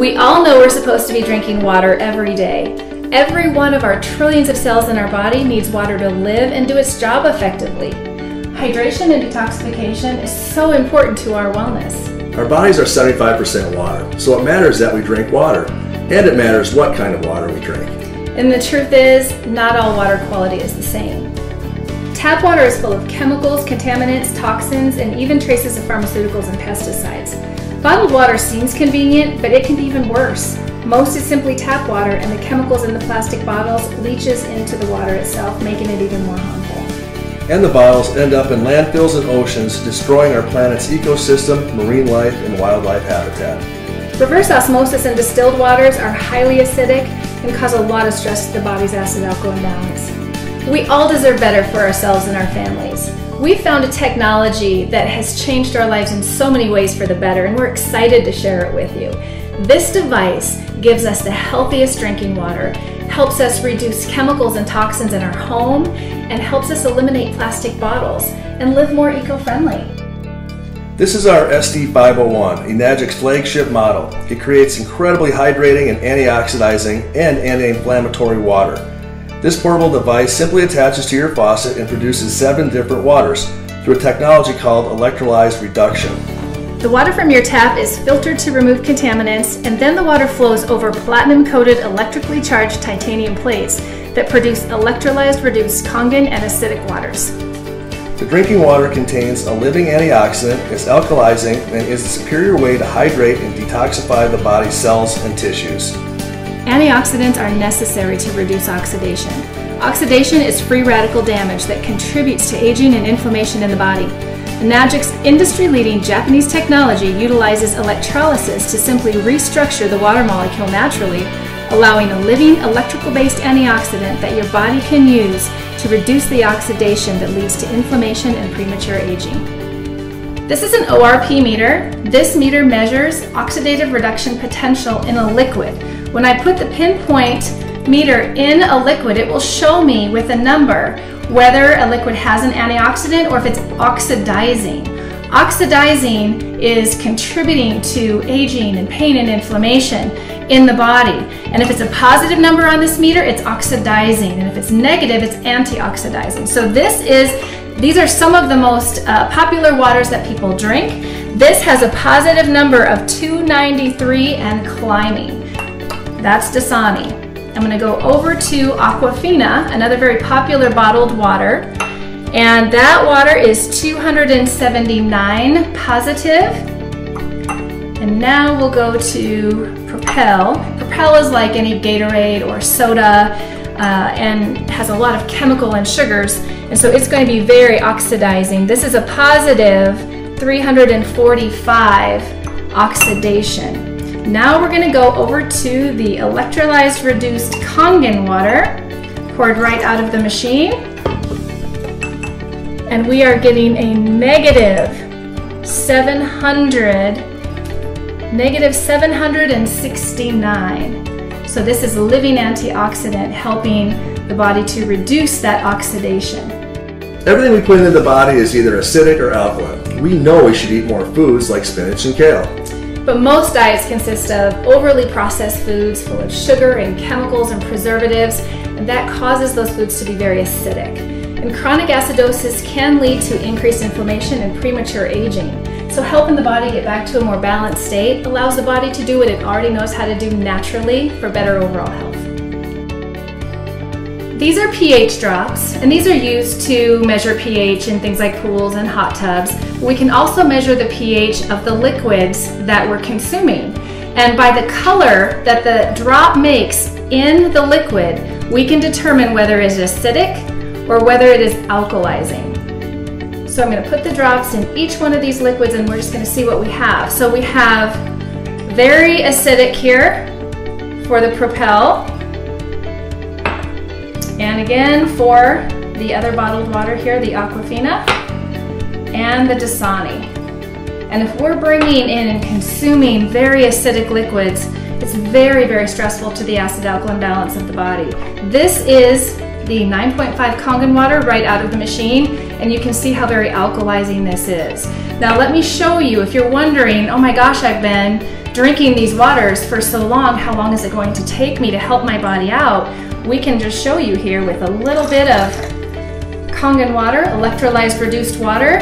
We all know we're supposed to be drinking water every day. Every one of our trillions of cells in our body needs water to live and do its job effectively. Hydration and detoxification is so important to our wellness. Our bodies are 75% water, so it matters that we drink water, and it matters what kind of water we drink. And the truth is, not all water quality is the same. Tap water is full of chemicals, contaminants, toxins, and even traces of pharmaceuticals and pesticides. Bottled water seems convenient, but it can be even worse. Most is simply tap water, and the chemicals in the plastic bottles leaches into the water itself, making it even more harmful. And the bottles end up in landfills and oceans, destroying our planet's ecosystem, marine life, and wildlife habitat. Reverse osmosis and distilled waters are highly acidic and cause a lot of stress to the body's acid alkaline balance. We all deserve better for ourselves and our families. We found a technology that has changed our lives in so many ways for the better, and we're excited to share it with you. This device gives us the healthiest drinking water, helps us reduce chemicals and toxins in our home, and helps us eliminate plastic bottles and live more eco-friendly. This is our SD501, Enagic's flagship model. It creates incredibly hydrating and antioxidizing and anti-inflammatory water. This portable device simply attaches to your faucet and produces seven different waters through a technology called electrolyzed reduction. The water from your tap is filtered to remove contaminants, and then the water flows over platinum coated electrically charged titanium plates that produce electrolyzed reduced Kangen and acidic waters. The drinking water contains a living antioxidant, is alkalizing, and is a superior way to hydrate and detoxify the body's cells and tissues. Antioxidants are necessary to reduce oxidation. Oxidation is free radical damage that contributes to aging and inflammation in the body. Enagic's industry-leading Japanese technology utilizes electrolysis to simply restructure the water molecule naturally, allowing a living electrical-based antioxidant that your body can use to reduce the oxidation that leads to inflammation and premature aging. This is an ORP meter. This meter measures oxidative reduction potential in a liquid. When I put the pinpoint meter in a liquid, it will show me with a number whether a liquid has an antioxidant or if it's oxidizing. Oxidizing is contributing to aging and pain and inflammation in the body. And if it's a positive number on this meter, it's oxidizing. And if it's negative, it's antioxidizing. So this is, these are some of the most uh, popular waters that people drink. This has a positive number of 293 and climbing. That's Dasani. I'm gonna go over to Aquafina, another very popular bottled water. And that water is 279 positive. And now we'll go to Propel. Propel is like any Gatorade or soda uh, and has a lot of chemical and sugars. And so it's going to be very oxidizing. This is a positive 345 oxidation. Now we're going to go over to the electrolyzed reduced Kangen water poured right out of the machine. And we are getting a negative 700, negative 769. So this is a living antioxidant helping the body to reduce that oxidation. Everything we put into the body is either acidic or alkaline. We know we should eat more foods like spinach and kale. But most diets consist of overly processed foods full of sugar and chemicals and preservatives, and that causes those foods to be very acidic. And chronic acidosis can lead to increased inflammation and premature aging. So helping the body get back to a more balanced state allows the body to do what it already knows how to do naturally for better overall health. These are pH drops, and these are used to measure pH in things like pools and hot tubs. We can also measure the pH of the liquids that we're consuming. And by the color that the drop makes in the liquid, we can determine whether it is acidic or whether it is alkalizing. So I'm going to put the drops in each one of these liquids and we're just going to see what we have. So we have very acidic here for the Propel. And again for the other bottled water here, the Aquafina and the Dasani. And if we're bringing in and consuming very acidic liquids, it's very, very stressful to the acid alkaline balance of the body. This is the 9.5 Kangen water right out of the machine. and you can see how very alkalizing this is. Now let me show you, if you're wondering, oh my gosh, I've been drinking these waters for so long, how long is it going to take me to help my body out? We can just show you here with a little bit of Kangen water, electrolyzed reduced water,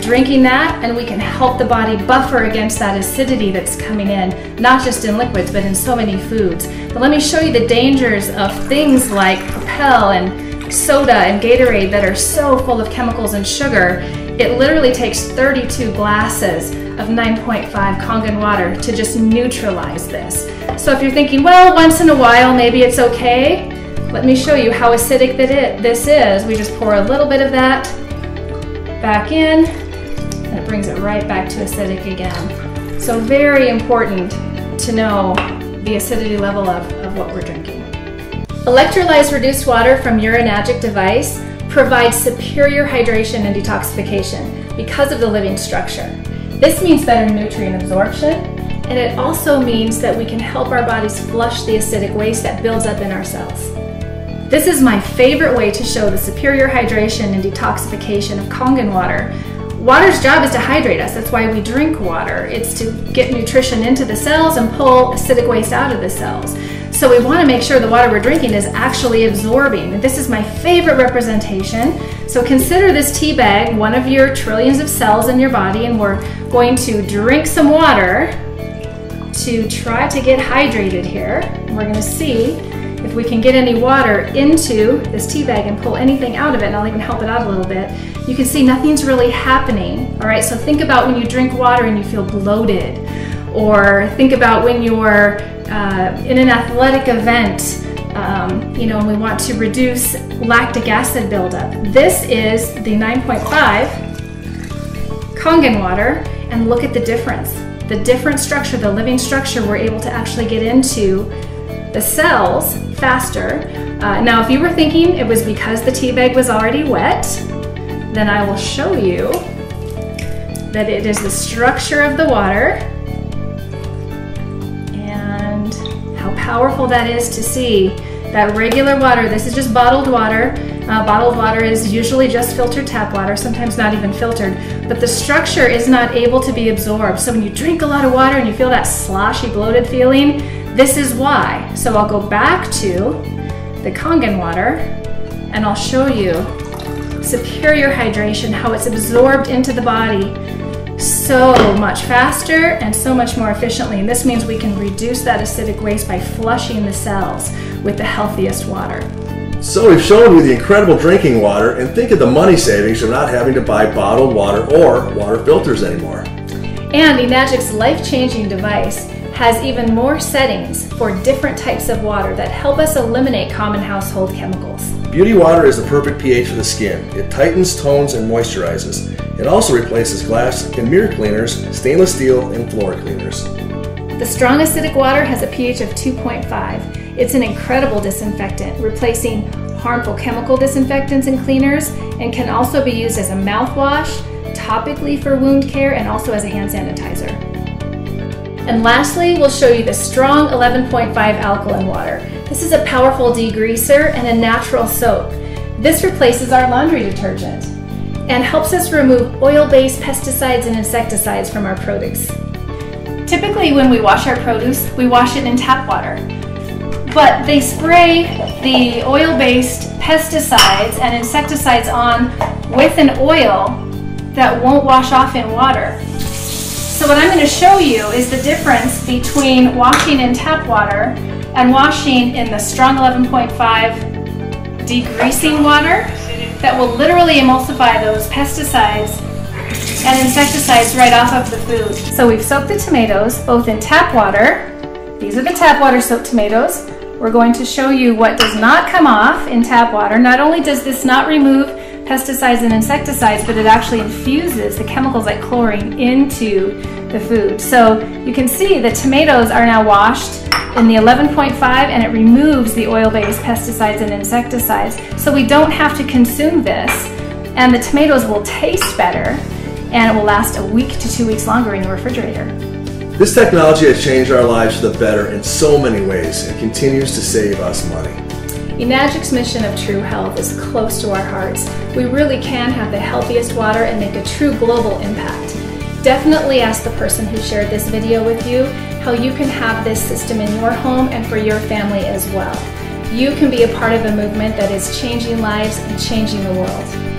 drinking that and we can help the body buffer against that acidity that's coming in, not just in liquids, but in so many foods. But let me show you the dangers of things like Propel and soda and Gatorade that are so full of chemicals and sugar. It literally takes 32 glasses of 9.5 Kangen water to just neutralize this. So if you're thinking, well, once in a while, maybe it's okay, let me show you how acidic that it, this is. We just pour a little bit of that back in, and it brings it right back to acidic again. So very important to know the acidity level of, of what we're drinking. Electrolyzed reduced water from your Enagic device provides superior hydration and detoxification because of the living structure. This means better nutrient absorption, and it also means that we can help our bodies flush the acidic waste that builds up in our cells. This is my favorite way to show the superior hydration and detoxification of Kangen water Water's job is to hydrate us. That's why we drink water. It's to get nutrition into the cells and pull acidic waste out of the cells. So we want to make sure the water we're drinking is actually absorbing. This is my favorite representation. So consider this tea bag one of your trillions of cells in your body and we're going to drink some water to try to get hydrated here. And we're going to see if we can get any water into this tea bag and pull anything out of it, and I'll even help it out a little bit, you can see nothing's really happening. All right, so think about when you drink water and you feel bloated, or think about when you're uh, in an athletic event, um, you know, and we want to reduce lactic acid buildup. This is the 9.5 Kangen water, and look at the difference. The different structure, the living structure, we're able to actually get into the cells faster. Uh, now, if you were thinking it was because the tea bag was already wet, then I will show you that it is the structure of the water powerful that is to see that regular water, this is just bottled water. Uh, bottled water is usually just filtered tap water, sometimes not even filtered, but the structure is not able to be absorbed. So when you drink a lot of water and you feel that sloshy, bloated feeling, this is why. So I'll go back to the Kangen water and I'll show you superior hydration, how it's absorbed into the body so much faster and so much more efficiently. And this means we can reduce that acidic waste by flushing the cells with the healthiest water. So we've shown you the incredible drinking water and think of the money savings of not having to buy bottled water or water filters anymore. And Enagic's life-changing device has even more settings for different types of water that help us eliminate common household chemicals. Beauty water is the perfect pH for the skin. It tightens, tones, and moisturizes. It also replaces glass and mirror cleaners, stainless steel, and floor cleaners. The strong acidic water has a pH of 2.5. It's an incredible disinfectant, replacing harmful chemical disinfectants and cleaners, and can also be used as a mouthwash, topically for wound care, and also as a hand sanitizer. And lastly, we'll show you the strong 11.5 alkaline water. This is a powerful degreaser and a natural soap. This replaces our laundry detergent and helps us remove oil-based pesticides and insecticides from our produce. Typically when we wash our produce, we wash it in tap water. But they spray the oil-based pesticides and insecticides on with an oil that won't wash off in water. So what I'm going to show you is the difference between washing in tap water and washing in the strong 11.5 degreasing water that will literally emulsify those pesticides and insecticides right off of the food. So we've soaked the tomatoes both in tap water. These are the tap water soaked tomatoes. We're going to show you what does not come off in tap water. Not only does this not remove pesticides and insecticides, but it actually infuses the chemicals like chlorine into the food. So you can see the tomatoes are now washed in the 11.5 and it removes the oil-based pesticides and insecticides. So we don't have to consume this and the tomatoes will taste better and it will last a week to two weeks longer in the refrigerator. This technology has changed our lives for the better in so many ways and continues to save us money. Enagic's mission of true health is close to our hearts. We really can have the healthiest water and make a true global impact. Definitely ask the person who shared this video with you how you can have this system in your home and for your family as well. You can be a part of a movement that is changing lives and changing the world.